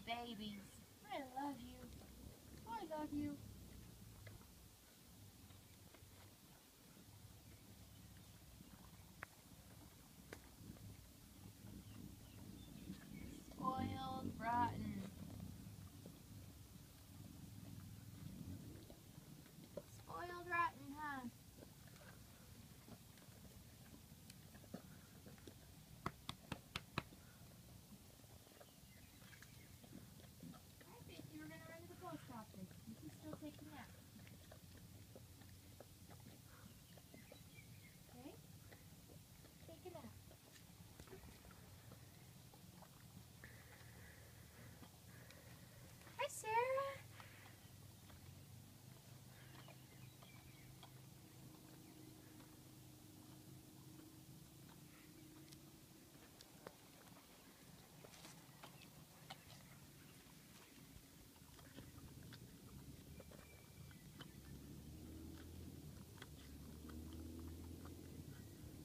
babies. I love you. I love you.